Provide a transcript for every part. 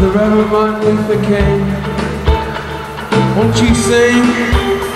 the Reverend Martin Luther King. Won't you sing?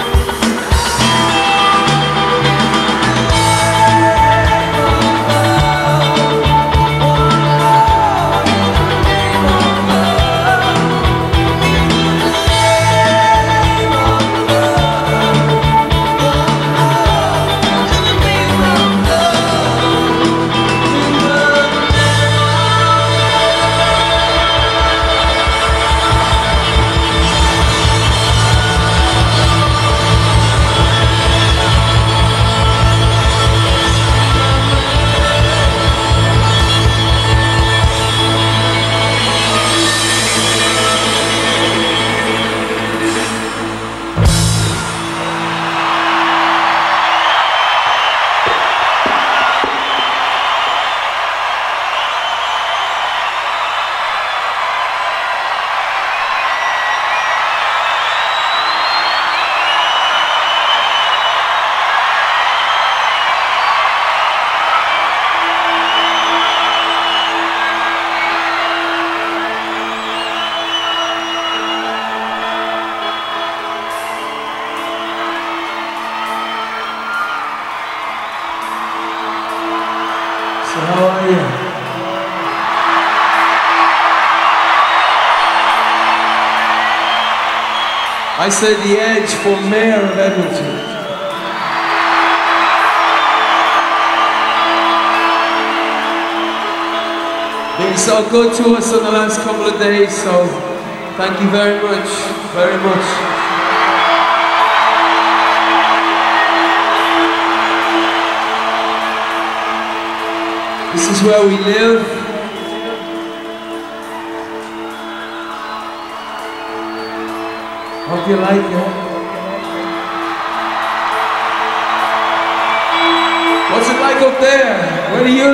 Said the Edge for mayor of Edmonton. Been so good to us in the last couple of days, so thank you very much, very much. This is where we live. Hope you like it. What's it like up there? Where do you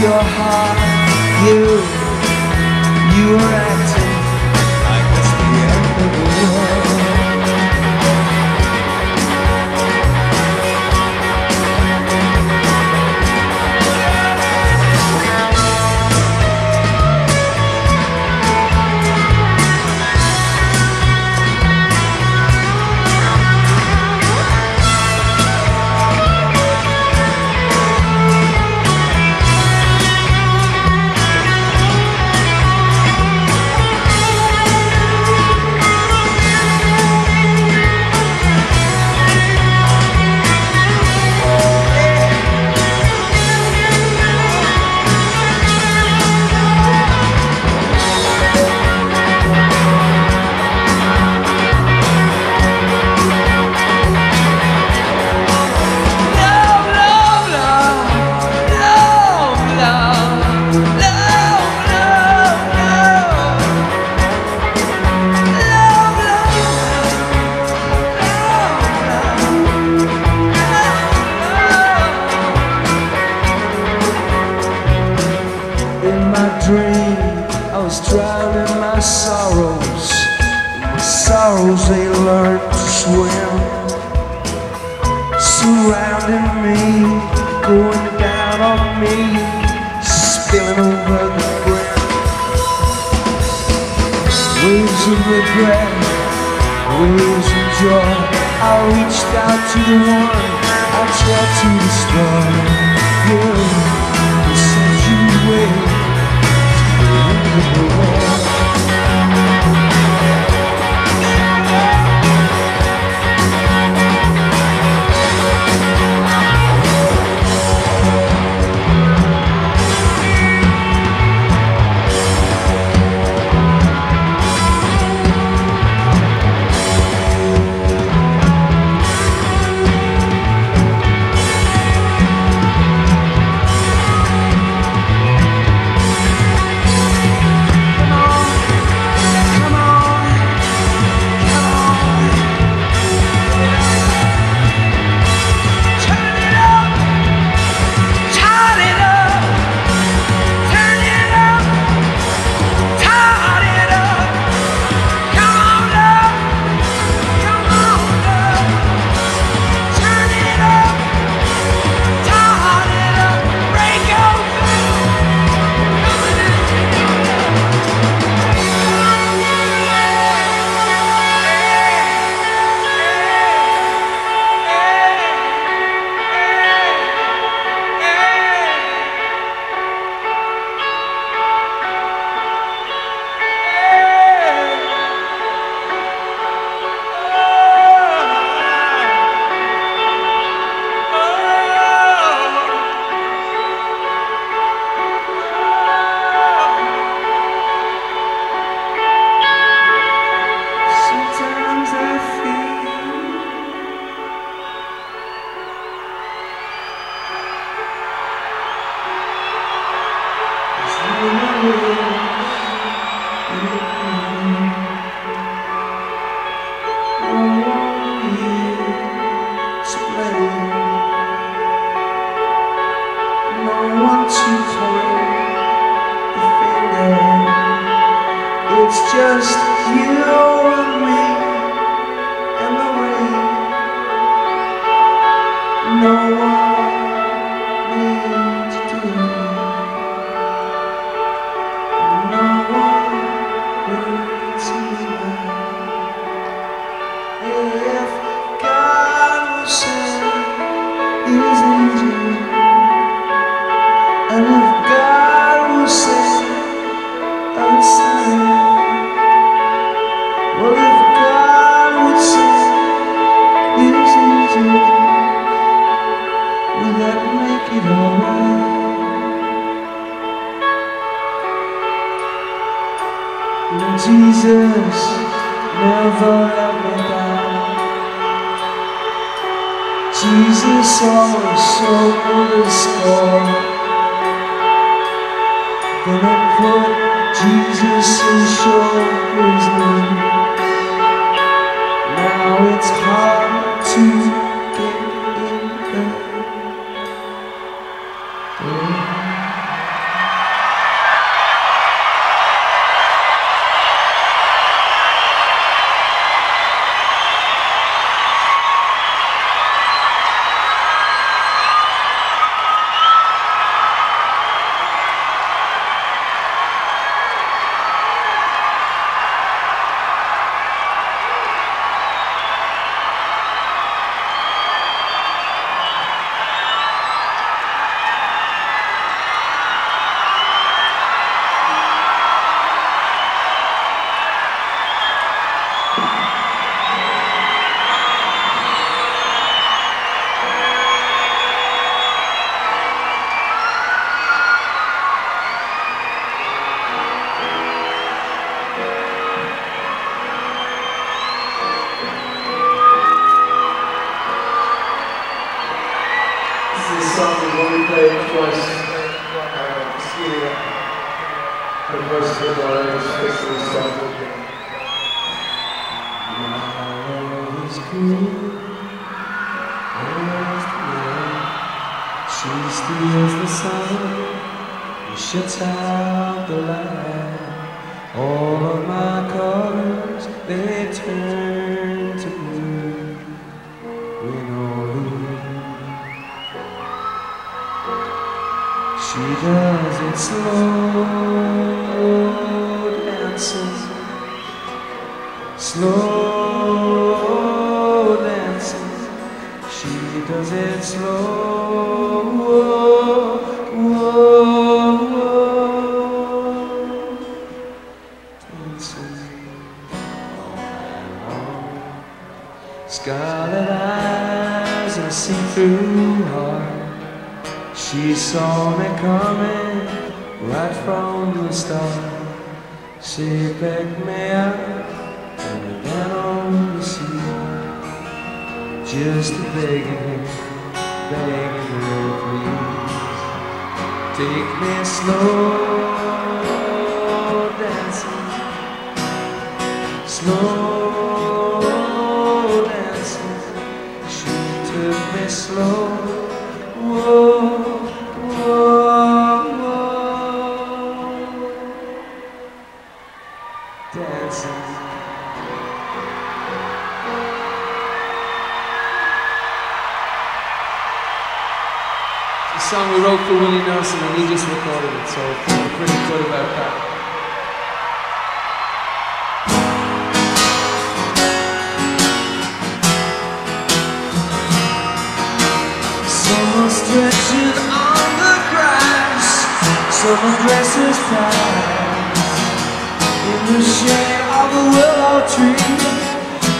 your heart. You, you were once you point the finger, it's just you. Slow. Whoa, whoa, whoa. Dancing. It's a song we wrote for Willie Nelson and he just recorded it, so we're pretty good about that. Someone dresses fast. In the shade of a willow tree,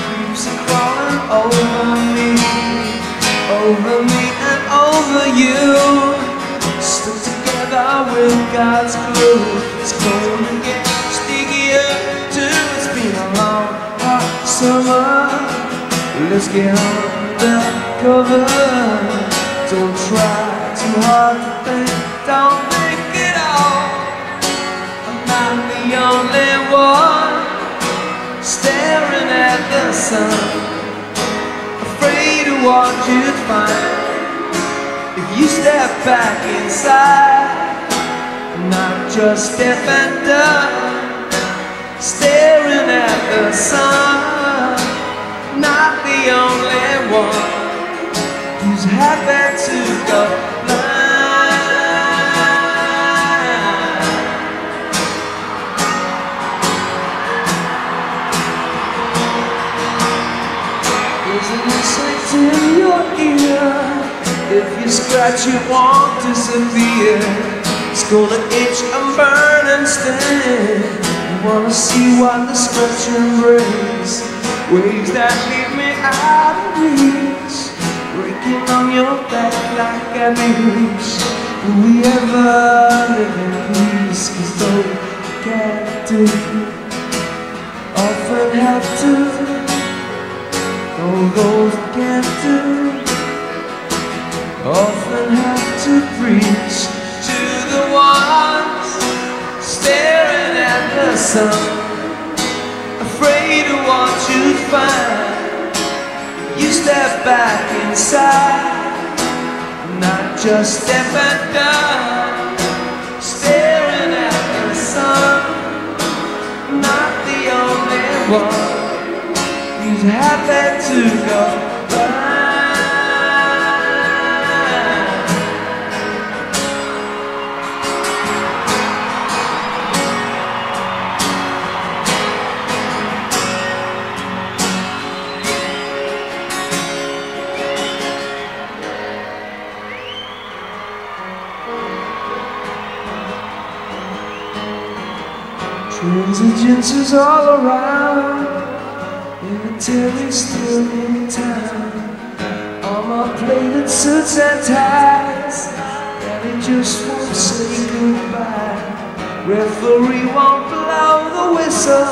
creeps are crawling over me, over me and over you. Stuck together with God's glue, it's to get stickier too. It's been a long, hot summer. Let's get undercover. Don't try too hard to think, don't only one staring at the sun, afraid of what you'd find if you step back inside. Not just step and done, staring at the sun. Not the only one who's happy to go in your ear. If you scratch, it won't disappear. It's gonna itch and burn and sting. You wanna see what the scratching brings? Waves that leave me out of reach, breaking on your back like a beach. Will we ever live in peace? Cause those captive often have to. All those that can't do often have to preach to the ones staring at the sun, afraid of what you find. You step back inside, not just step stepping down, staring at the sun, not the only one happy to go. Transigences all around he's still in town. On my plated suits and ties, and he just won't say goodbye. Referee won't blow the whistle.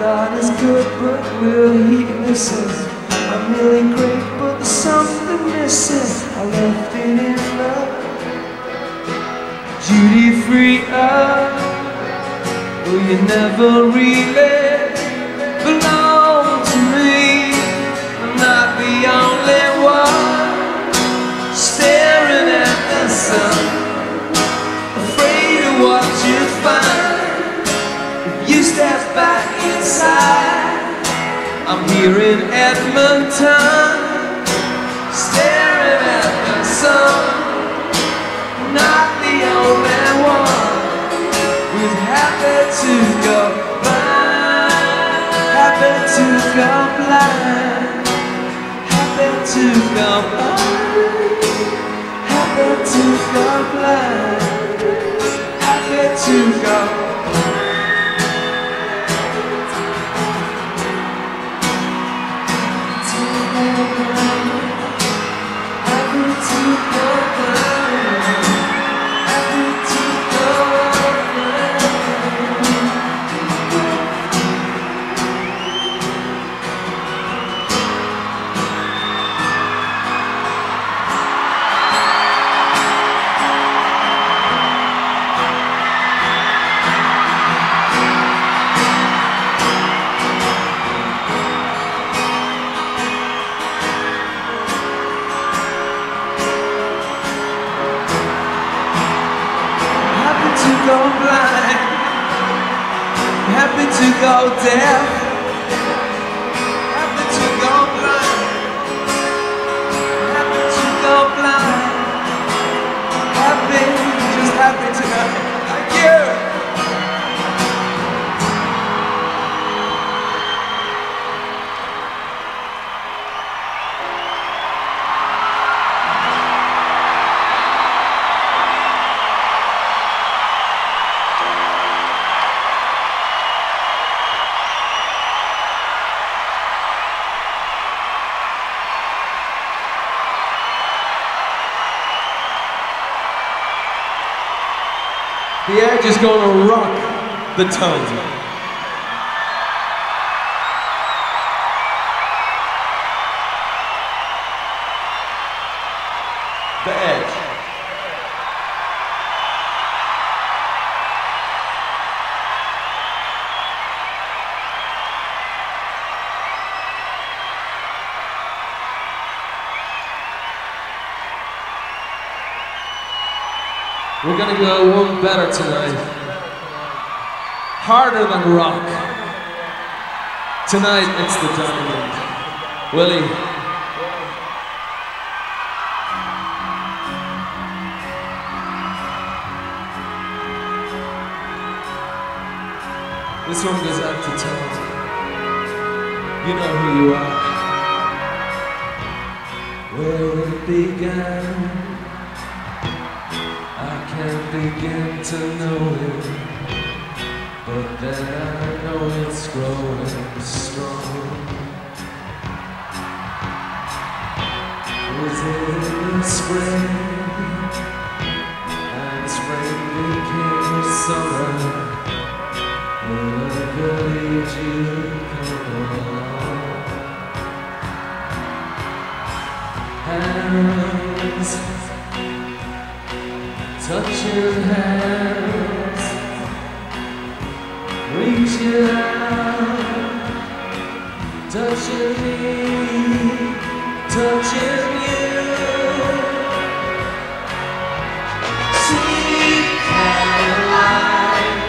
God is good, but will he listen? I'm really great, but there's something missing. I left it in the duty free up. Well, you never really you. If you step back inside, I'm here in Edmonton, staring at the sun. Not the only one who's happy to go blind, happy to go blind, happy to go blind, happy to go blind, to go. Is gonna rock the edge. We're gonna go one better tonight. Harder than rock. Tonight it's the diamond. Willie. This one goes out to Tom. You know who you are. Where it began, I can't begin to know it, but then I know it's growing strong. Was it in the spring, and spring became summer? Well, I believed you'd come along. Hands, touching hands, out, touching me, touching you. Sweet Caroline.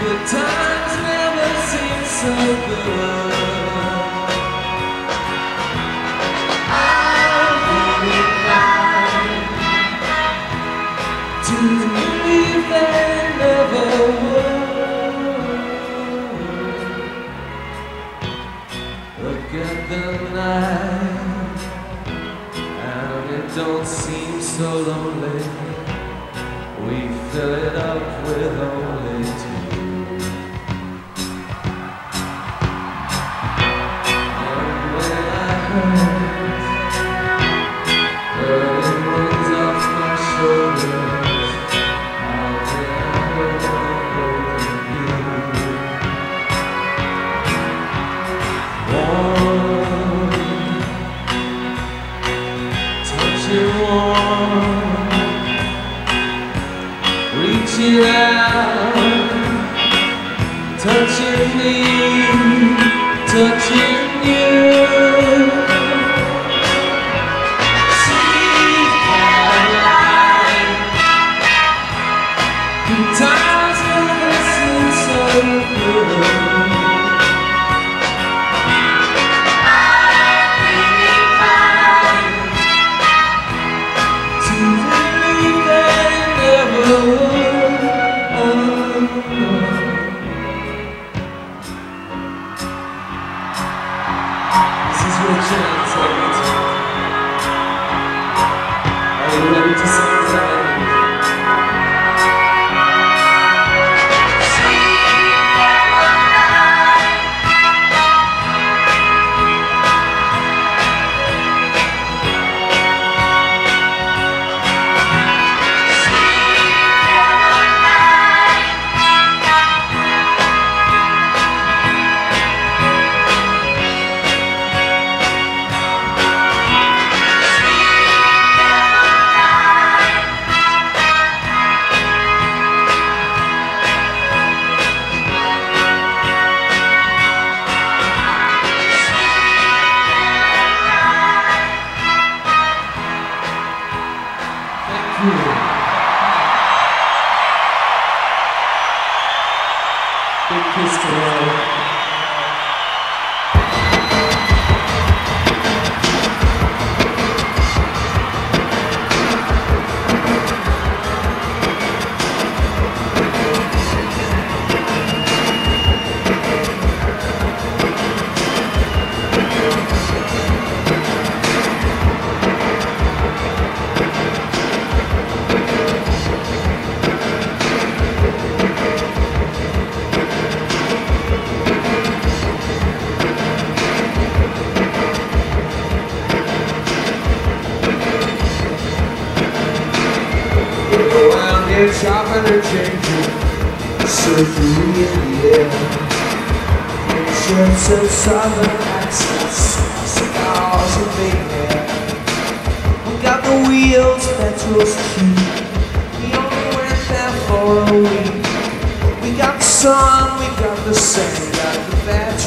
Good times never seem so good. So lonely. We fill it up with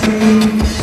batteries.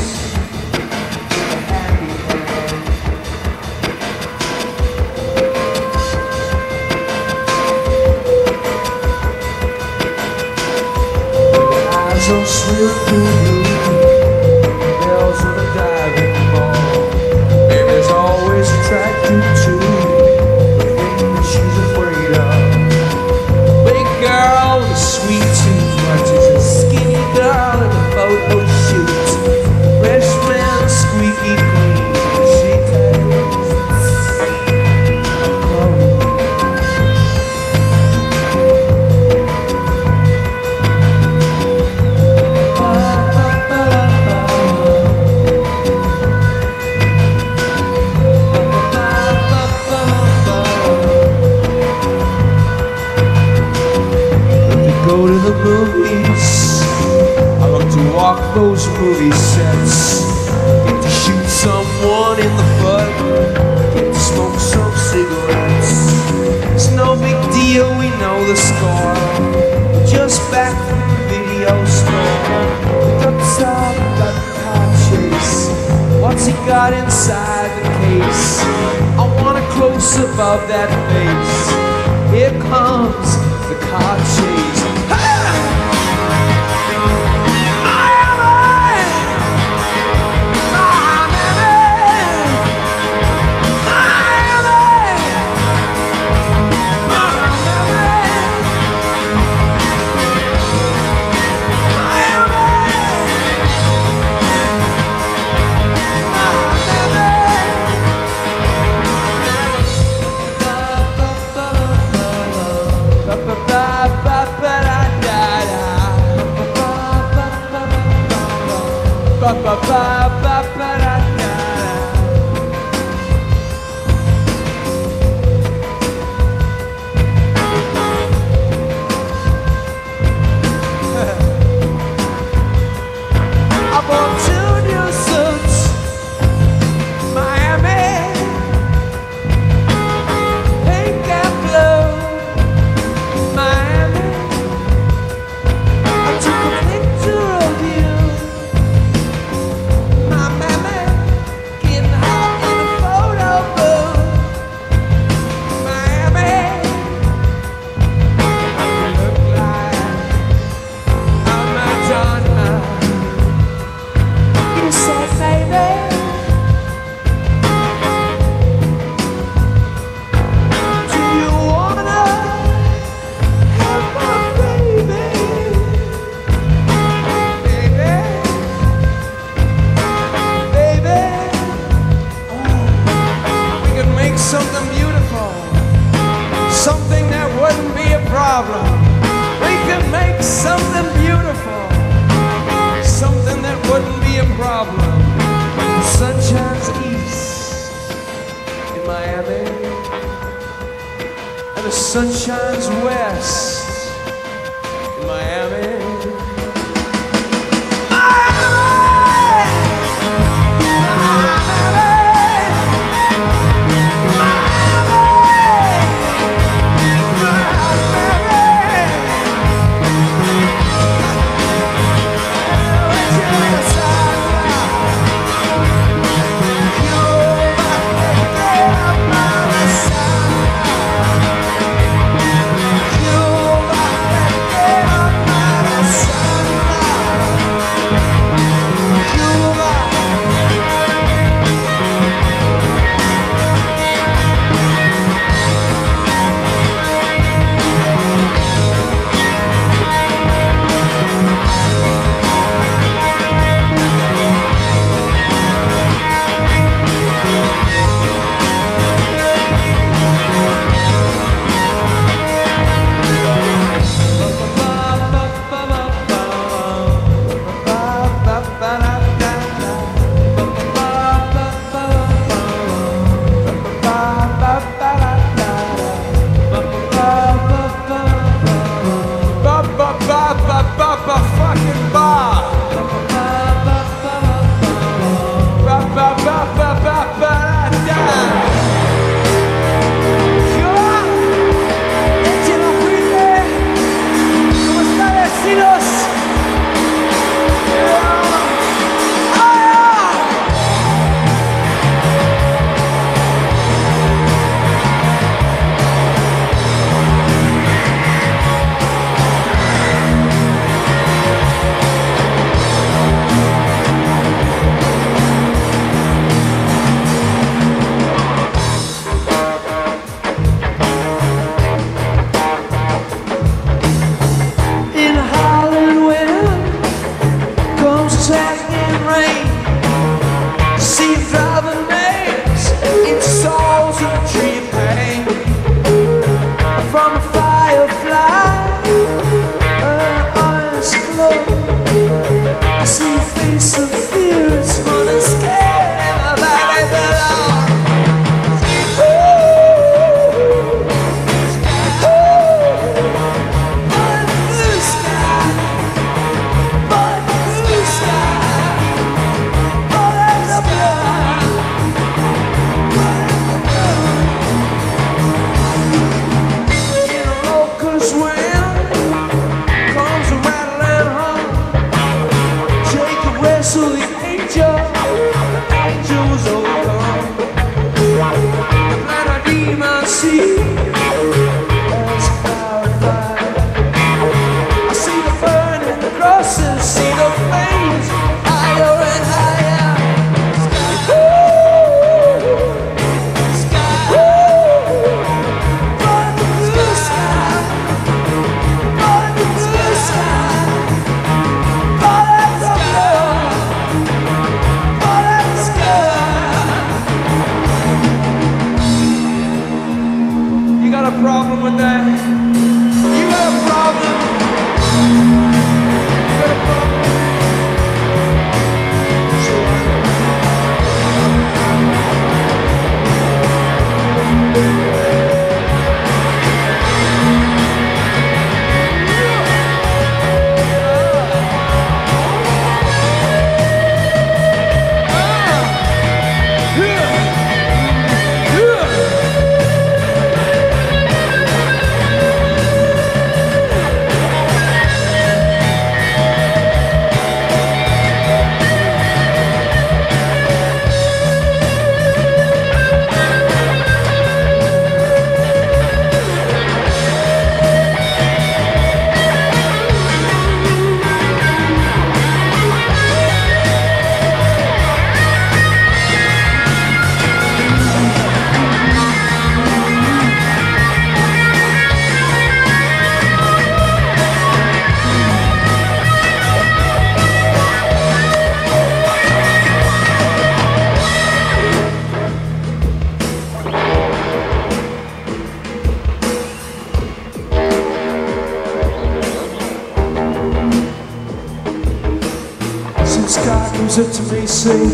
sea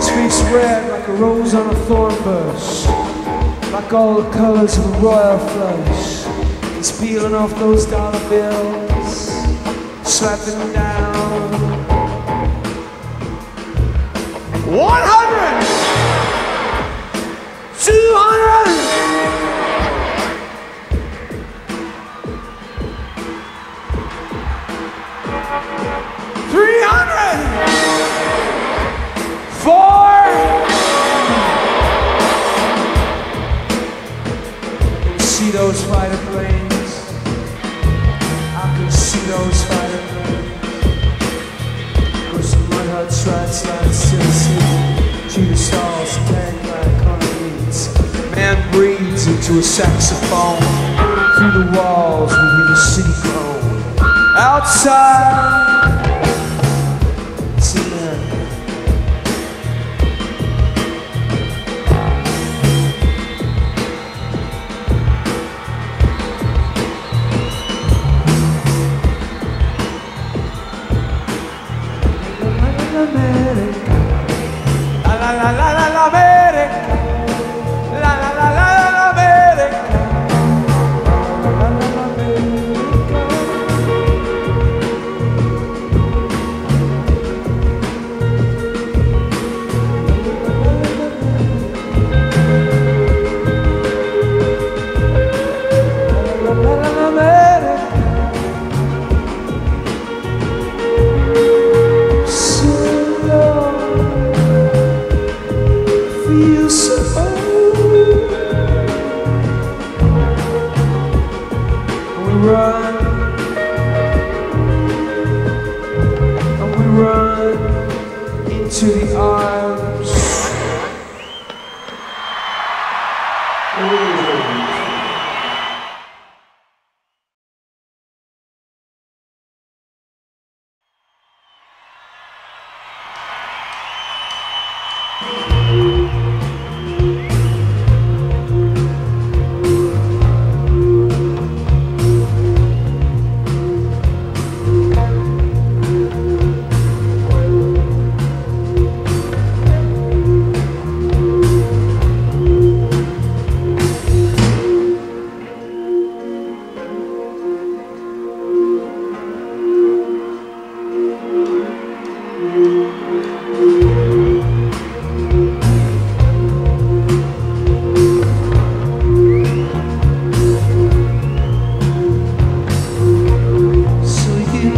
speaks red like a rose on a thorn bush, like all the colors of a royal flush. It's peeling off those dollar bills, slapping them down. 100! 200! to a saxophone. Through the walls within the city groan Outside.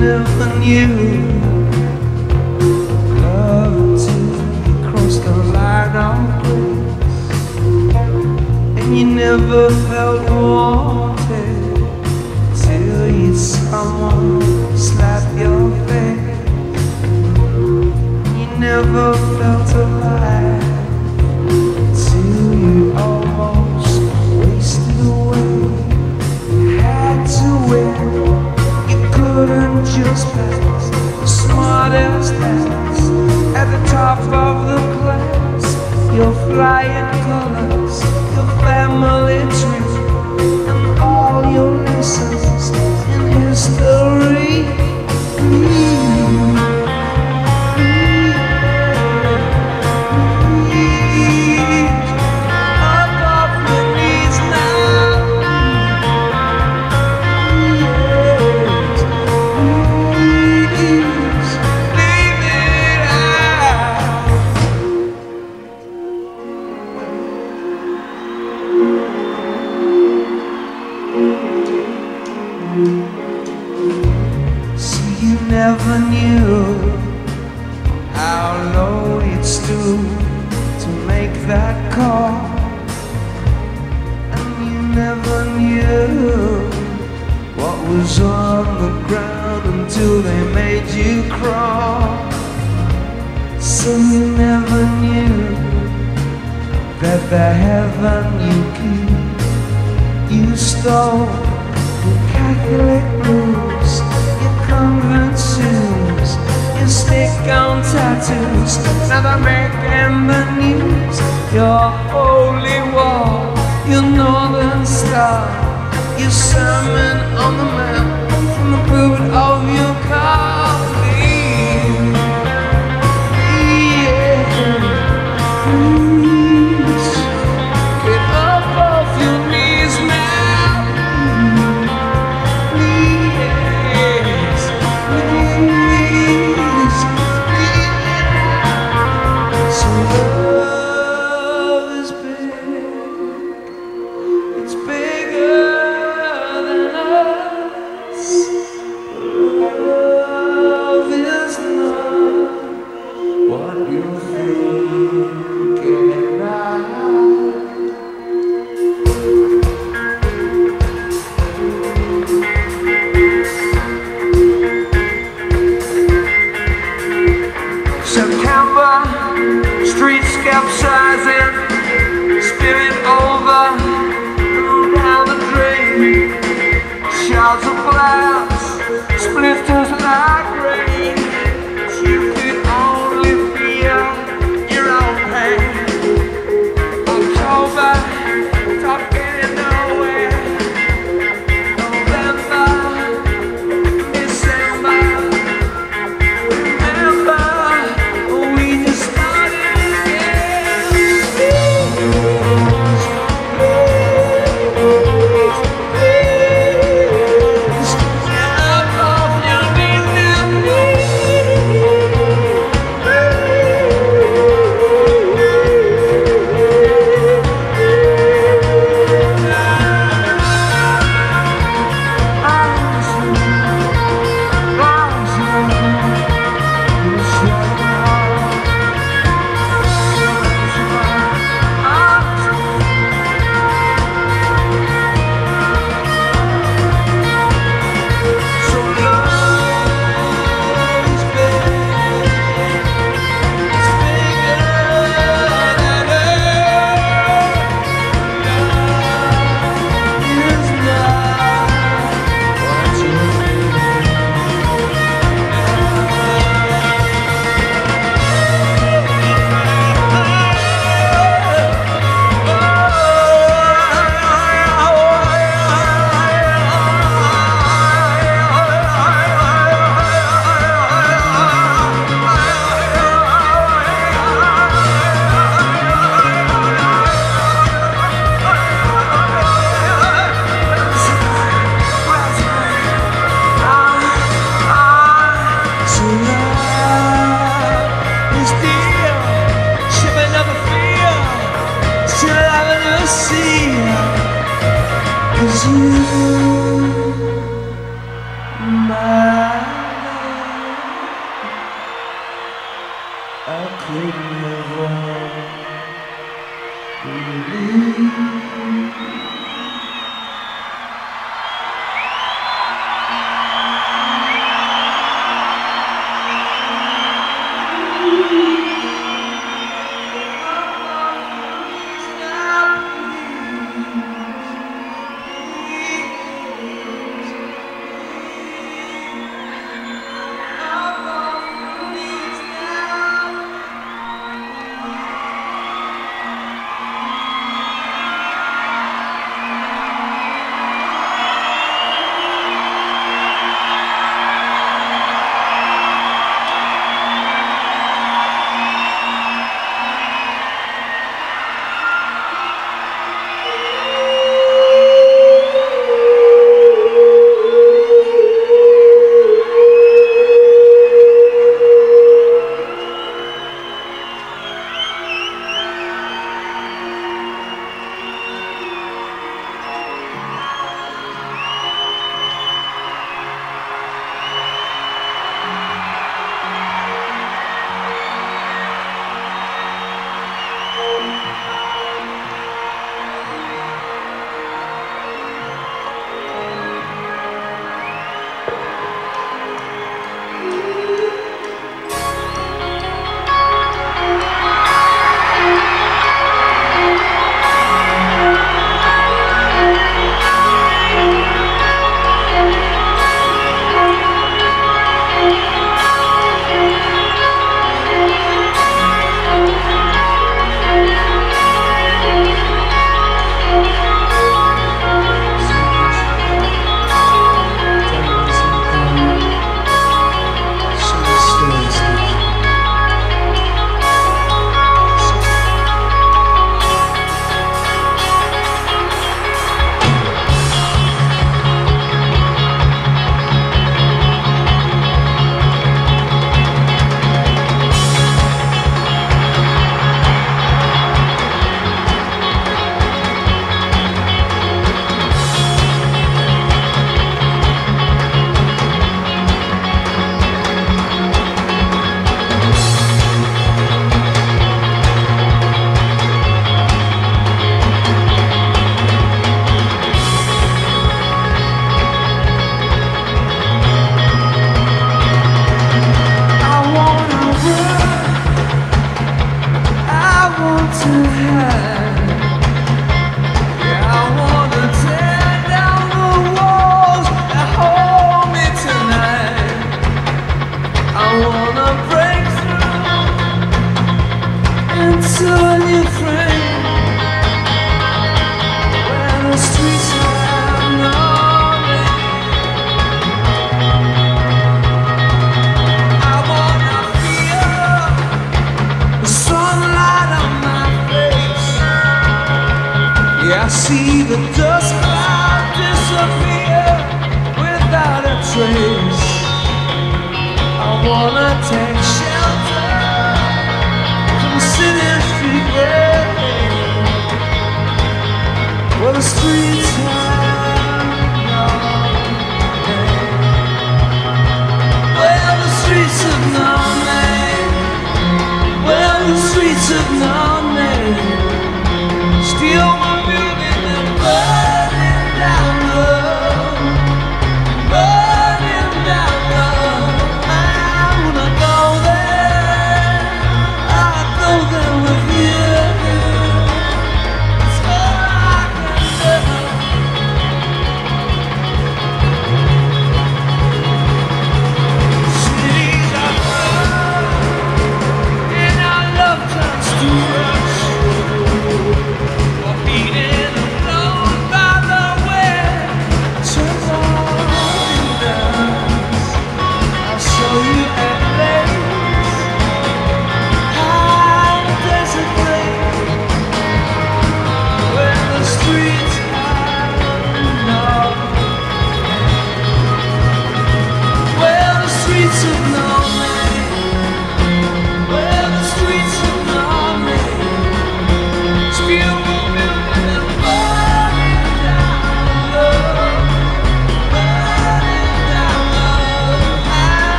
never knew Love to the line of grace And you never felt wanted Till you someone slap your face. You never felt alone. Off of the class, your flying colors, your family. some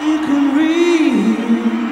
you can reach.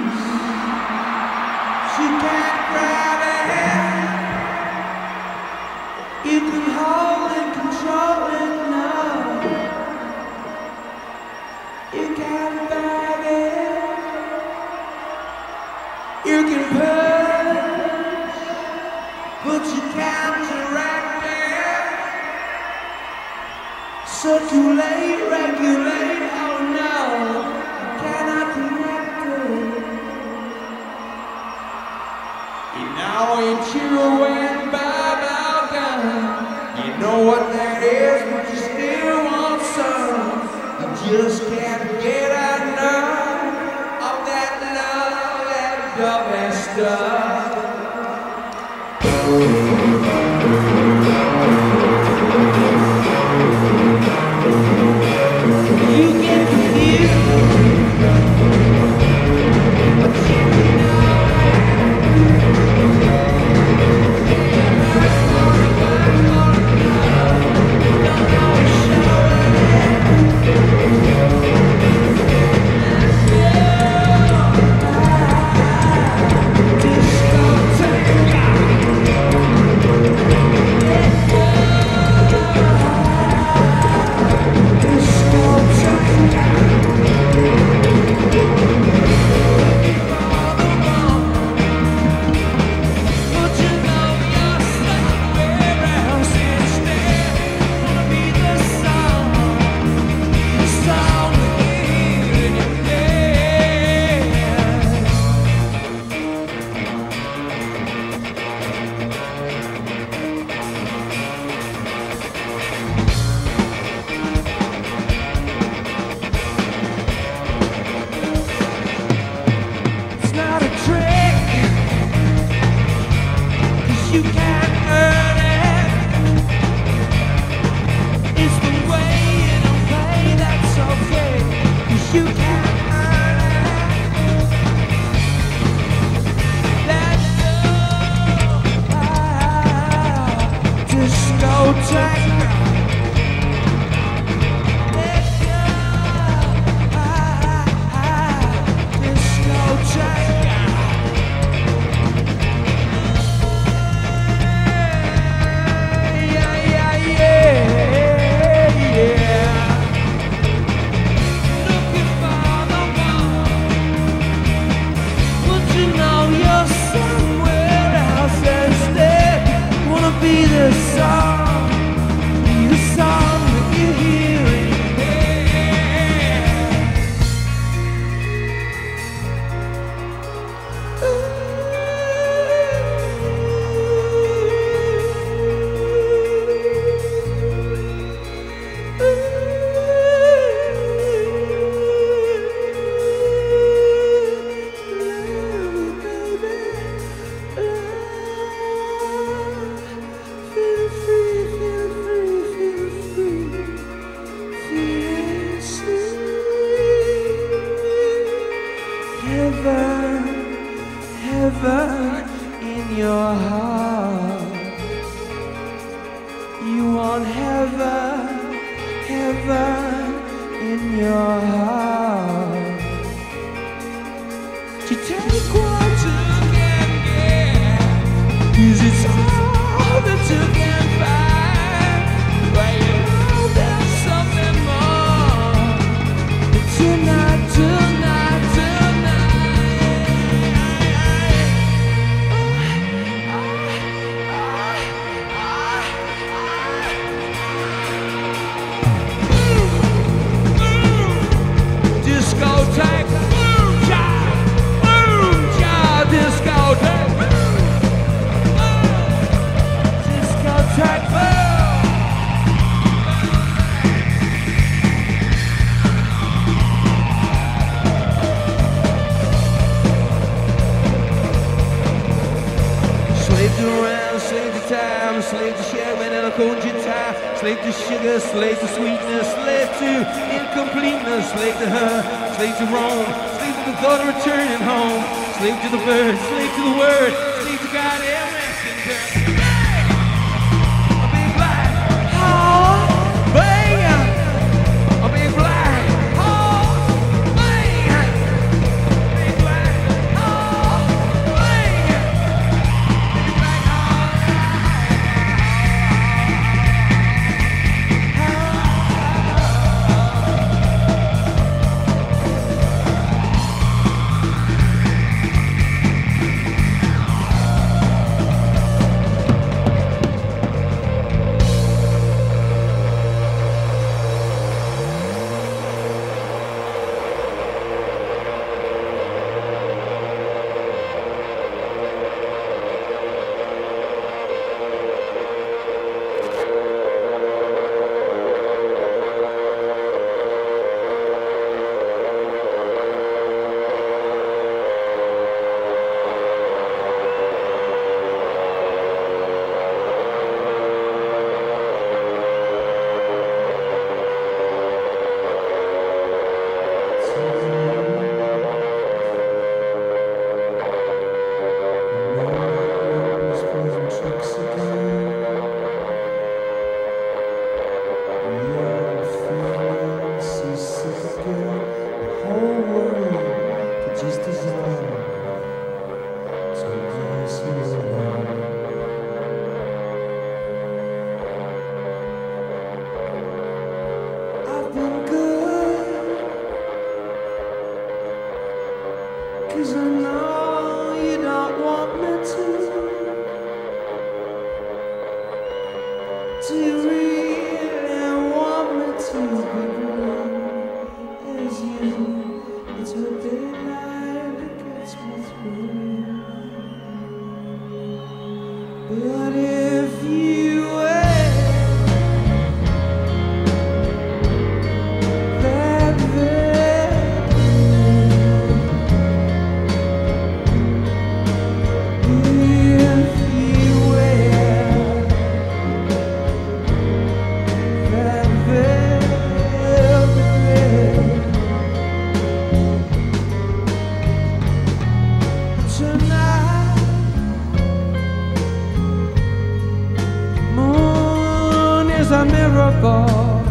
Is a miracle.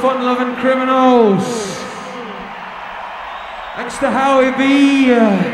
Thanks to the Fun Lovin' Criminals. Thanks to Howie B. Uh,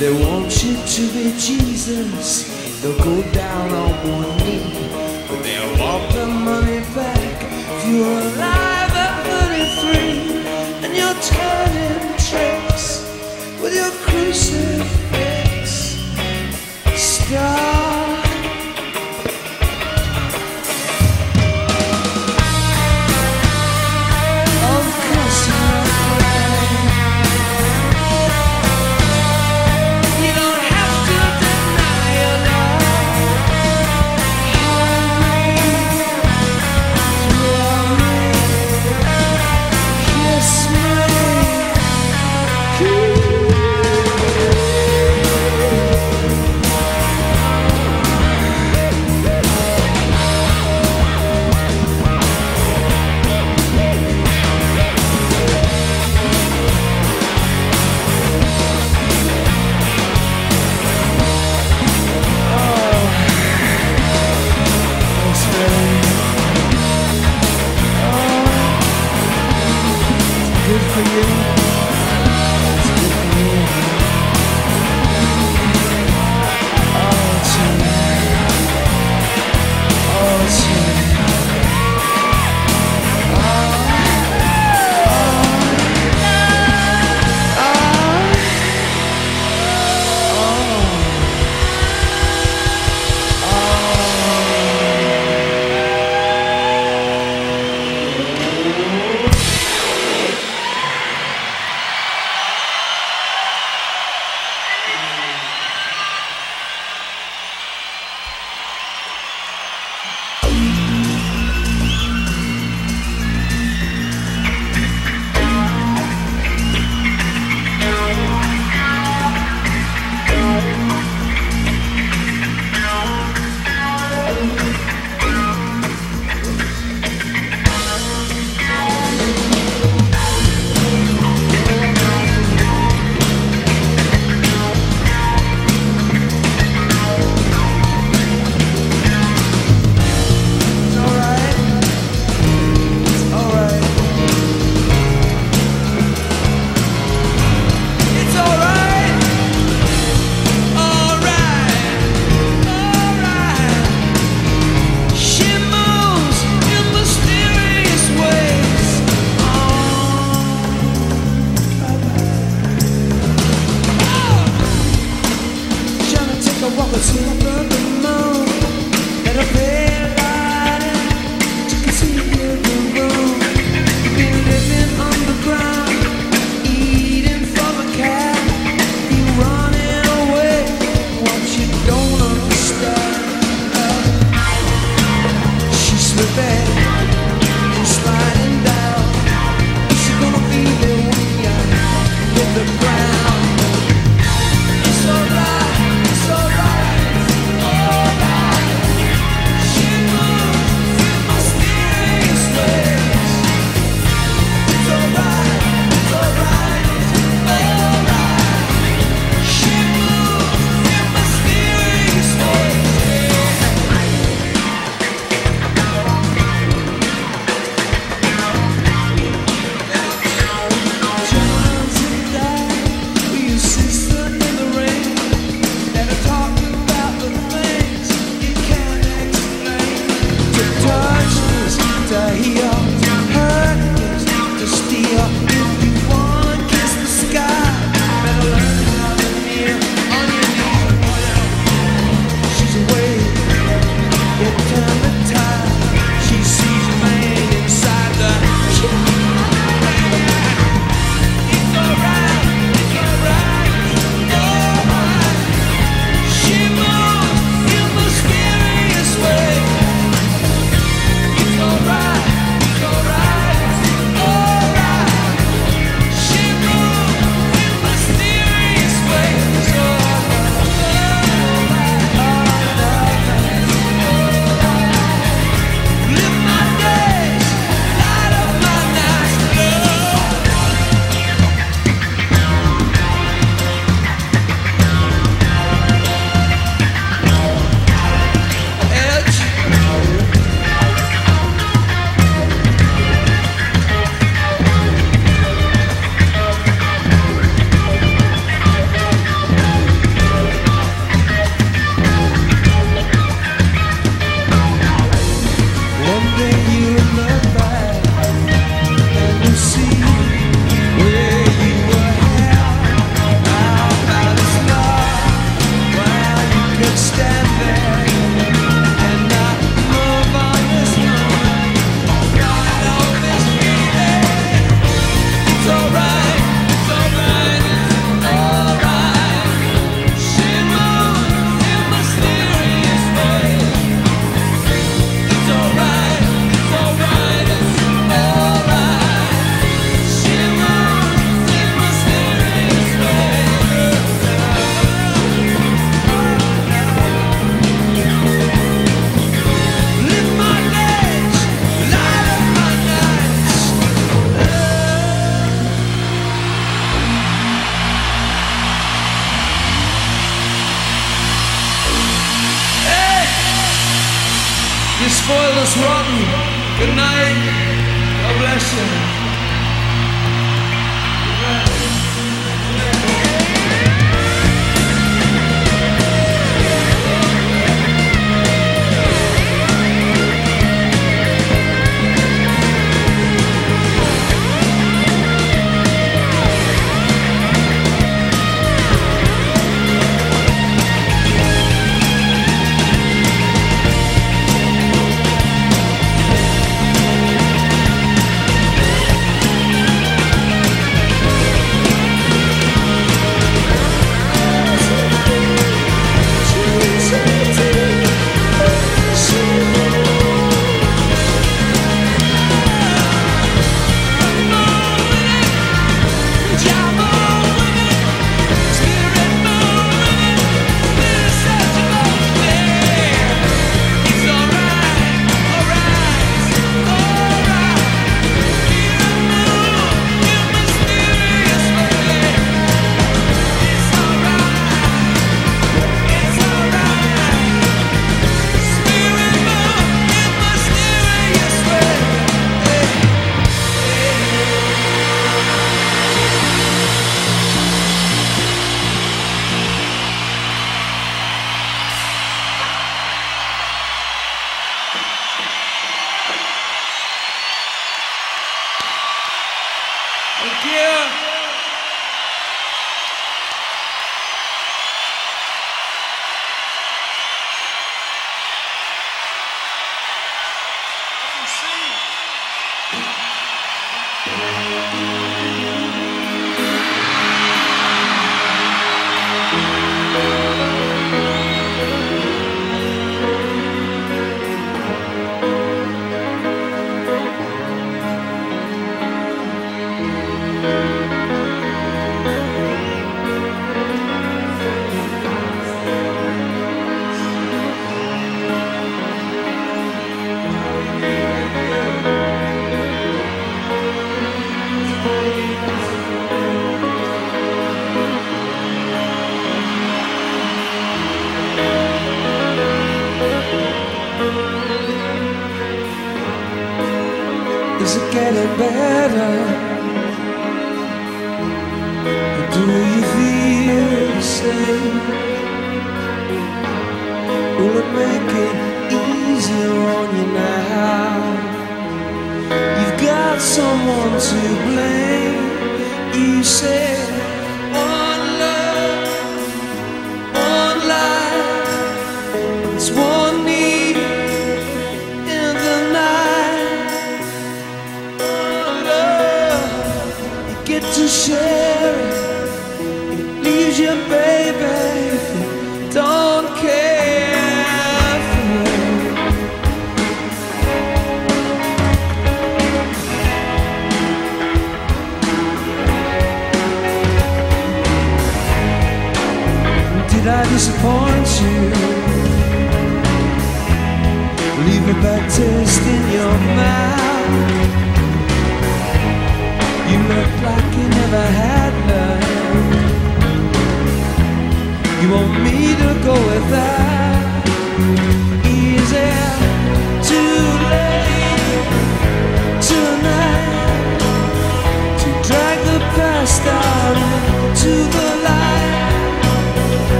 They want you to be Jesus. They'll go down on one knee, but they'll want the money back. If you're alive at 33 and you're turning tricks with your crucifix, stop.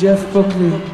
Jeff Buckley.